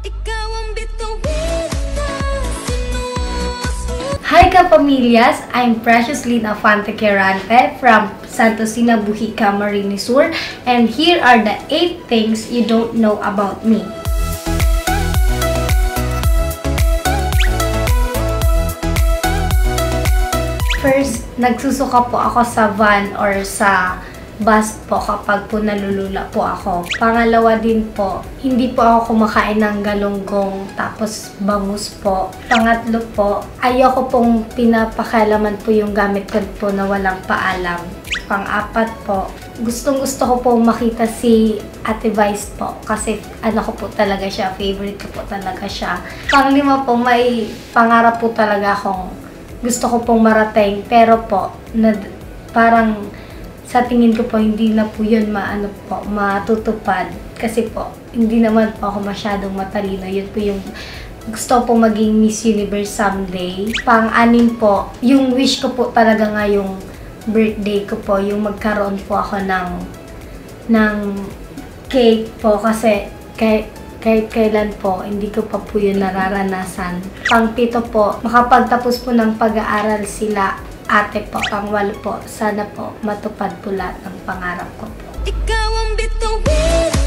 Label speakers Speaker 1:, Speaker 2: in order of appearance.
Speaker 1: Hi kapamilyas! I'm Precious Lina Fante Quirante from Santos Sina Buhica, Marines Sur and here are the 8 things you don't know about me. First, nagsusuka po ako sa van or sa bus po kapag po nalulula po ako. Pangalawa din po, hindi po ako kumakain ng galunggong tapos bangus po. Pangatlo po, ayoko pong pinapakalaman po yung gamit ko po na walang paalam. Pang-apat po, gustong gusto ko po makita si Ate Vice po kasi ano ko po talaga siya, favorite ko po talaga siya. Panglima po, may pangarap po talaga akong gusto ko pong marating pero po na, parang sa tingin ko po hindi na po yun maano po matutupad. Kasi po hindi naman po ako masyadong matalino. Yun po yung gusto po maging Miss Universe someday. Pang-anim po yung wish ko po talaga nga yung birthday ko po yung magkaroon po ako ng ng cake po. Kasi kay kahit kailan po, hindi ko pa po yun nararanasan. Pangpito po, makapagtapos po ng pag-aaral sila ate po. Pangwalo po, sana po matupad po lahat ng pangarap ko po.
Speaker 2: Ikaw ang bituin